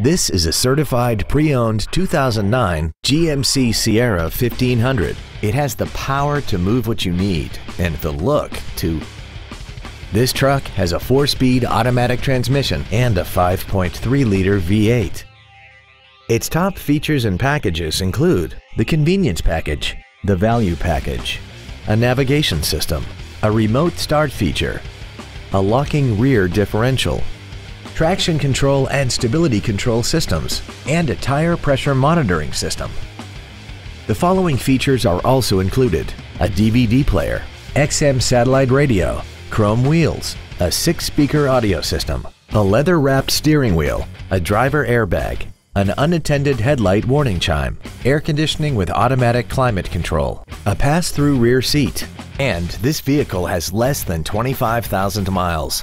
This is a certified pre-owned 2009 GMC Sierra 1500. It has the power to move what you need and the look to this truck has a four-speed automatic transmission and a 5.3-liter V8. Its top features and packages include the convenience package, the value package, a navigation system, a remote start feature, a locking rear differential, traction control and stability control systems, and a tire pressure monitoring system. The following features are also included a DVD player, XM satellite radio, chrome wheels, a six speaker audio system, a leather wrapped steering wheel, a driver airbag, an unattended headlight warning chime, air conditioning with automatic climate control, a pass through rear seat, and this vehicle has less than 25,000 miles.